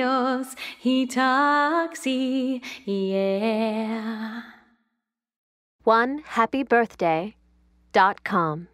Dios, Hitachi, yeah. One happy birthday dot com.